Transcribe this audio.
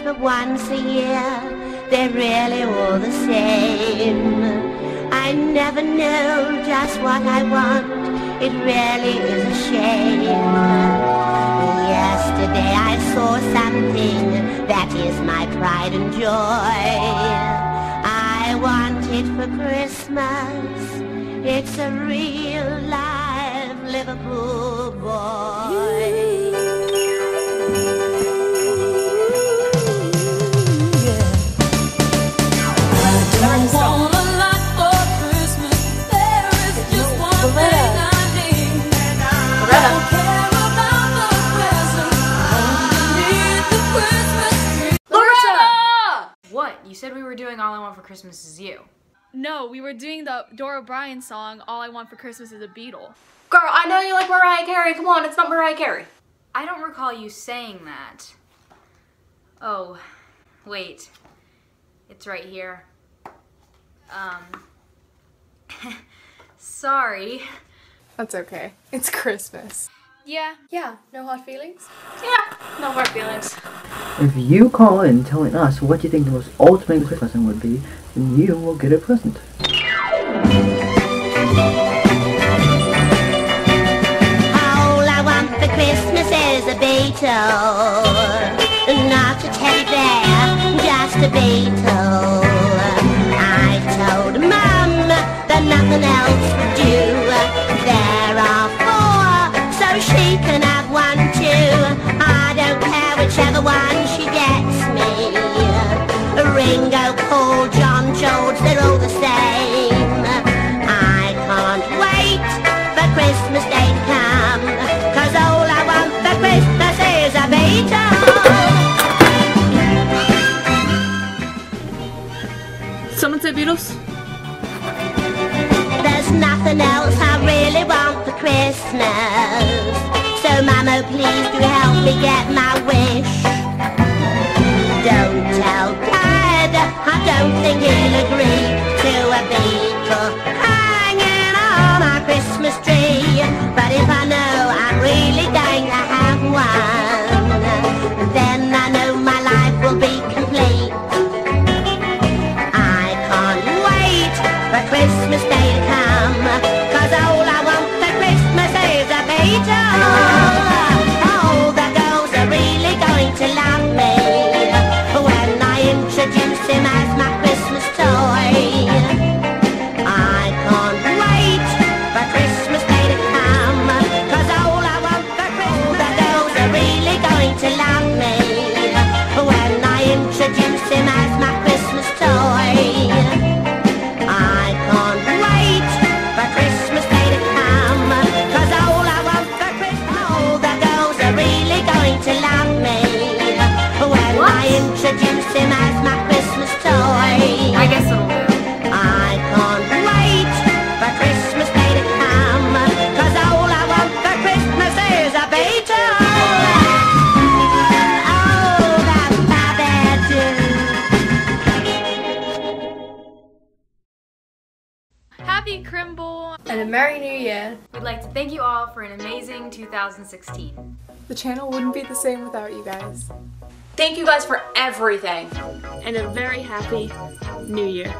happens but once a year, they're really all the same. I never know just what I want, it really is a shame. Yesterday I saw something that is my pride and joy. I want it for Christmas, it's a real live Liverpool boy. Said we were doing All I Want for Christmas Is You. No, we were doing the Dora Bryan song, All I Want for Christmas is a Beatle. Girl, I know you like Mariah Carey. Come on, it's not Mariah Carey. I don't recall you saying that. Oh, wait. It's right here. Um. Sorry. That's okay. It's Christmas. Yeah, yeah, no hard feelings? Yeah, no hard feelings. If you call in telling us what you think the most ultimate Christmas present would be, then you will get a present. All I want for Christmas is a Beatle. Not a teddy bear, just a Beatle. I told Mum that nothing else would do. There are four, so she can whichever one she gets me. Ringo, Paul, John, George, they're all the same. I can't wait for Christmas Day to come. Cause all I want for Christmas is a Beatle. Someone say Beatles? There's nothing else I really want for Christmas. So Mama, please do help me get my wish. Christmas Day to come. Cause all I want for Christmas is a Beatle. All the girls are really going to love me Happy Crimble! And a Merry New Year. We'd like to thank you all for an amazing 2016. The channel wouldn't be the same without you guys. Thank you guys for everything. And a very happy New Year.